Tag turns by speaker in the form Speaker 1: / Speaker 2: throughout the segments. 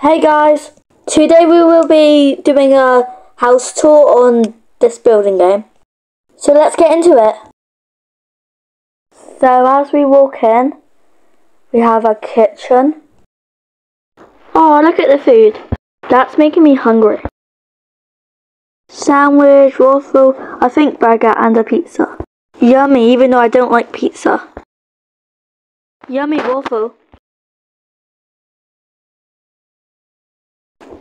Speaker 1: Hey guys, today we will be doing a house tour on this building game. So let's get into it. So as we walk in, we have a kitchen. Oh, look at the food. That's making me hungry. Sandwich, waffle, I think burger and a pizza. Yummy, even though I don't like pizza. Yummy waffle.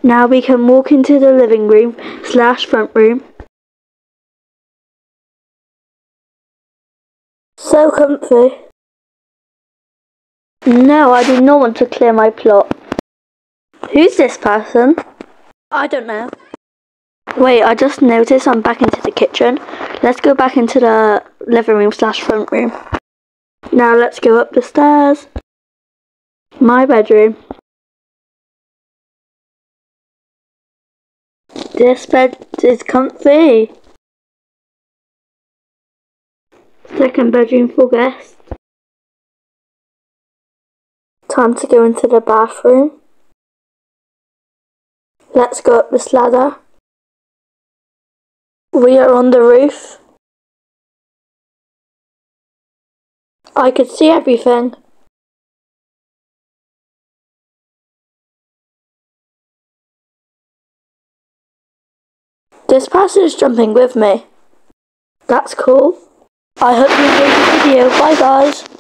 Speaker 1: Now we can walk into the living room slash front room. So comfy. No, I do not want to clear my plot. Who's this person? I don't know. Wait, I just noticed I'm back into the kitchen. Let's go back into the living room slash front room. Now let's go up the stairs. My bedroom. This bed is comfy. Second bedroom for guests. Time to go into the bathroom. Let's go up this ladder. We are on the roof. I could see everything. This person is jumping with me. That's cool. I hope you enjoyed the video. Bye guys.